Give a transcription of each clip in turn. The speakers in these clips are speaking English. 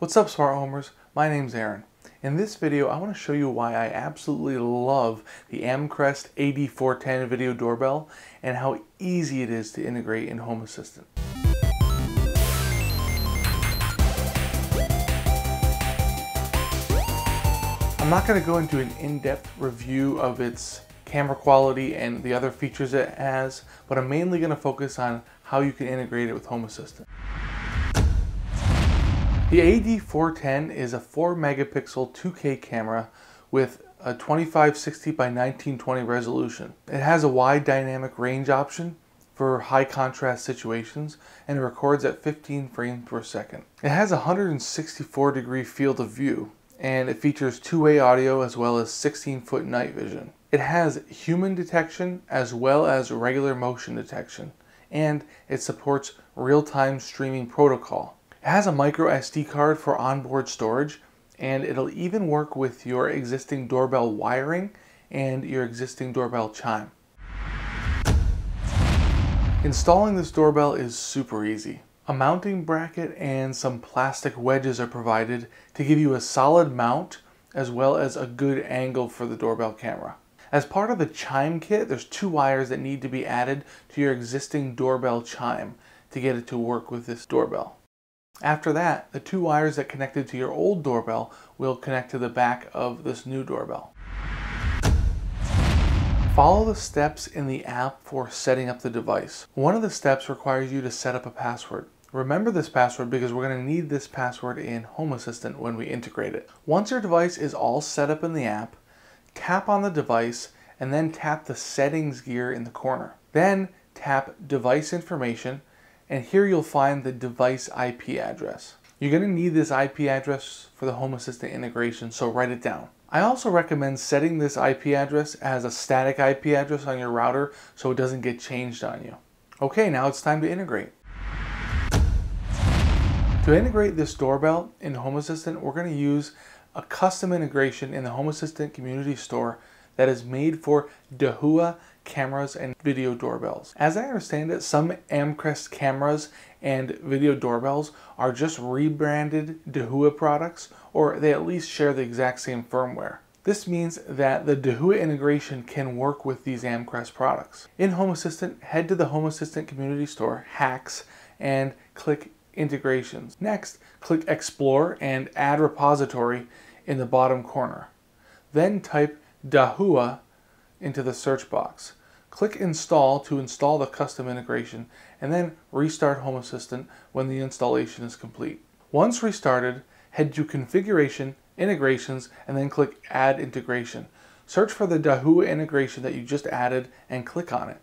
What's up smart homers? My name's Aaron. In this video I want to show you why I absolutely love the Amcrest AD410 video doorbell and how easy it is to integrate in Home Assistant. I'm not going to go into an in-depth review of its camera quality and the other features it has, but I'm mainly going to focus on how you can integrate it with Home Assistant. The AD410 is a 4 megapixel 2K camera with a 2560 by 1920 resolution. It has a wide dynamic range option for high contrast situations and it records at 15 frames per second. It has a 164 degree field of view and it features two-way audio as well as 16 foot night vision. It has human detection as well as regular motion detection and it supports real-time streaming protocol. It has a micro SD card for onboard storage and it'll even work with your existing doorbell wiring and your existing doorbell chime. Installing this doorbell is super easy. A mounting bracket and some plastic wedges are provided to give you a solid mount as well as a good angle for the doorbell camera. As part of the chime kit, there's two wires that need to be added to your existing doorbell chime to get it to work with this doorbell. After that, the two wires that connected to your old doorbell will connect to the back of this new doorbell. Follow the steps in the app for setting up the device. One of the steps requires you to set up a password. Remember this password because we're going to need this password in Home Assistant when we integrate it. Once your device is all set up in the app, tap on the device and then tap the settings gear in the corner. Then tap device information and here you'll find the device IP address. You're going to need this IP address for the Home Assistant integration, so write it down. I also recommend setting this IP address as a static IP address on your router so it doesn't get changed on you. Okay, now it's time to integrate. To integrate this doorbell in Home Assistant, we're going to use a custom integration in the Home Assistant community store that is made for Dahua cameras and video doorbells. As I understand it, some Amcrest cameras and video doorbells are just rebranded Dahua products or they at least share the exact same firmware. This means that the Dahua integration can work with these Amcrest products. In Home Assistant, head to the Home Assistant community store, HACS, and click Integrations. Next, click Explore and Add Repository in the bottom corner. Then type Dahua into the search box. Click Install to install the custom integration and then restart Home Assistant when the installation is complete. Once restarted, head to Configuration, Integrations, and then click Add Integration. Search for the Dahua integration that you just added and click on it.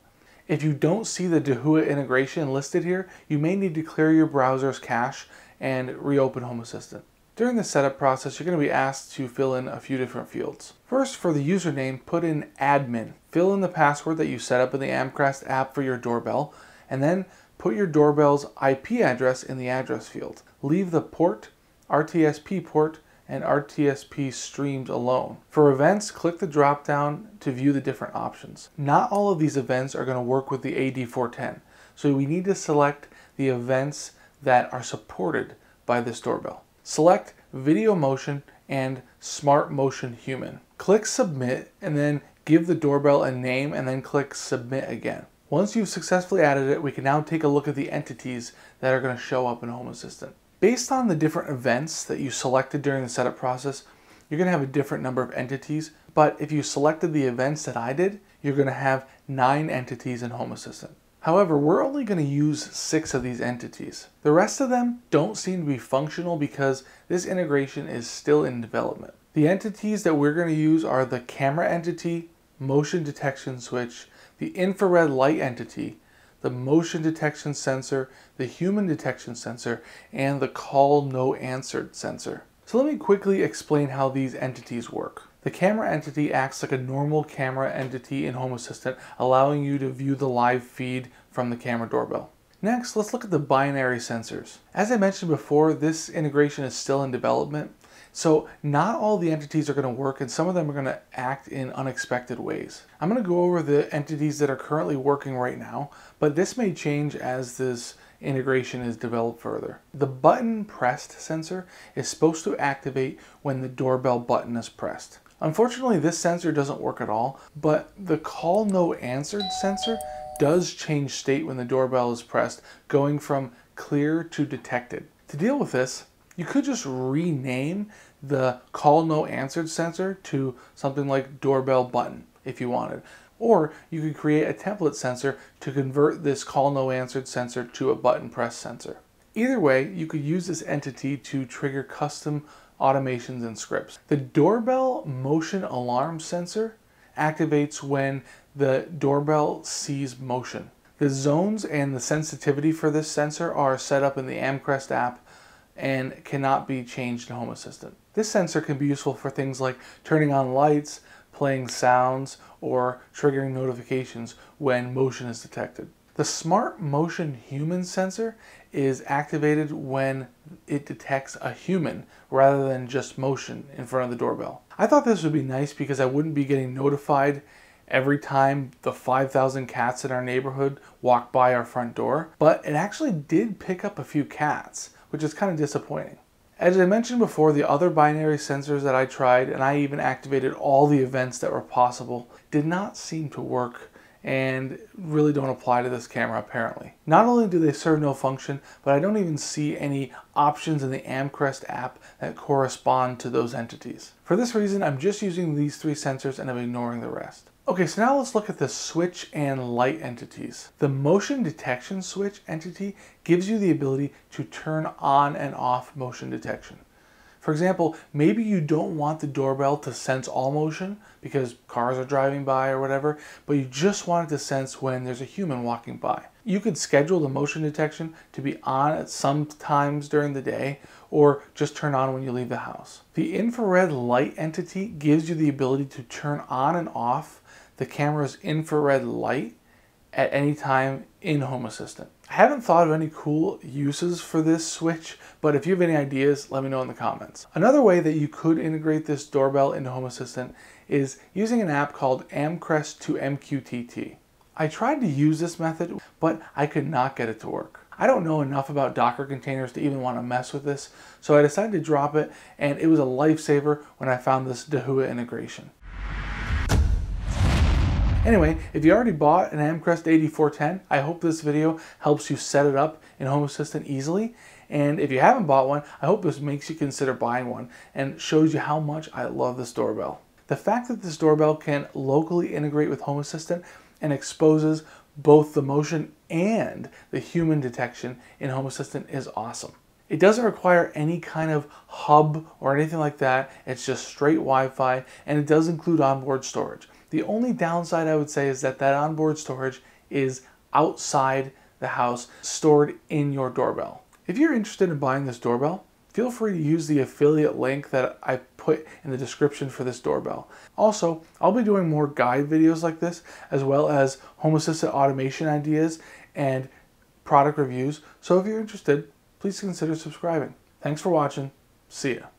If you don't see the Dahua integration listed here, you may need to clear your browser's cache and reopen Home Assistant. During the setup process, you're going to be asked to fill in a few different fields. First, for the username, put in admin. Fill in the password that you set up in the Amcrest app for your doorbell, and then put your doorbell's IP address in the address field. Leave the port, RTSP port, and RTSP streamed alone. For events, click the drop down to view the different options. Not all of these events are going to work with the AD410, so we need to select the events that are supported by this doorbell. Select Video Motion and Smart Motion Human. Click Submit and then give the doorbell a name and then click Submit again. Once you've successfully added it, we can now take a look at the entities that are going to show up in Home Assistant. Based on the different events that you selected during the setup process, you're going to have a different number of entities, but if you selected the events that I did, you're going to have nine entities in Home Assistant. However, we're only going to use six of these entities. The rest of them don't seem to be functional because this integration is still in development. The entities that we're going to use are the camera entity, motion detection switch, the infrared light entity, the motion detection sensor, the human detection sensor, and the call no answered sensor. So let me quickly explain how these entities work. The camera entity acts like a normal camera entity in Home Assistant, allowing you to view the live feed from the camera doorbell. Next, let's look at the binary sensors. As I mentioned before, this integration is still in development, so not all the entities are going to work and some of them are going to act in unexpected ways. I'm going to go over the entities that are currently working right now, but this may change as this integration is developed further. The button pressed sensor is supposed to activate when the doorbell button is pressed. Unfortunately, this sensor doesn't work at all, but the call no answered sensor does change state when the doorbell is pressed, going from clear to detected. To deal with this, you could just rename the call no answered sensor to something like doorbell button if you wanted. Or you could create a template sensor to convert this call no answered sensor to a button press sensor. Either way, you could use this entity to trigger custom automations and scripts. The doorbell motion alarm sensor activates when the doorbell sees motion. The zones and the sensitivity for this sensor are set up in the Amcrest app and cannot be changed in Home Assistant. This sensor can be useful for things like turning on lights, playing sounds, or triggering notifications when motion is detected. The Smart Motion Human sensor is activated when it detects a human rather than just motion in front of the doorbell. I thought this would be nice because I wouldn't be getting notified every time the 5,000 cats in our neighborhood walk by our front door, but it actually did pick up a few cats, which is kind of disappointing. As I mentioned before, the other binary sensors that I tried, and I even activated all the events that were possible, did not seem to work and really don't apply to this camera apparently. Not only do they serve no function, but I don't even see any options in the Amcrest app that correspond to those entities. For this reason, I'm just using these three sensors and I'm ignoring the rest. Okay, so now let's look at the switch and light entities. The motion detection switch entity gives you the ability to turn on and off motion detection. For example, maybe you don't want the doorbell to sense all motion because cars are driving by or whatever, but you just want it to sense when there's a human walking by. You could schedule the motion detection to be on at some times during the day or just turn on when you leave the house. The infrared light entity gives you the ability to turn on and off the camera's infrared light at any time in Home Assistant. I haven't thought of any cool uses for this switch, but if you have any ideas, let me know in the comments. Another way that you could integrate this doorbell into Home Assistant is using an app called Amcrest to MQTT. I tried to use this method, but I could not get it to work. I don't know enough about Docker containers to even want to mess with this, so I decided to drop it, and it was a lifesaver when I found this Dahua integration. Anyway, if you already bought an Amcrest AD410, I hope this video helps you set it up in Home Assistant easily. And if you haven't bought one, I hope this makes you consider buying one and shows you how much I love this doorbell. The fact that this doorbell can locally integrate with Home Assistant and exposes both the motion and the human detection in Home Assistant is awesome. It doesn't require any kind of hub or anything like that. It's just straight Wi-Fi and it does include onboard storage. The only downside I would say is that that onboard storage is outside the house, stored in your doorbell. If you're interested in buying this doorbell, feel free to use the affiliate link that I put in the description for this doorbell. Also, I'll be doing more guide videos like this, as well as Home Assistant automation ideas and product reviews. So if you're interested, please consider subscribing. Thanks for watching. See ya.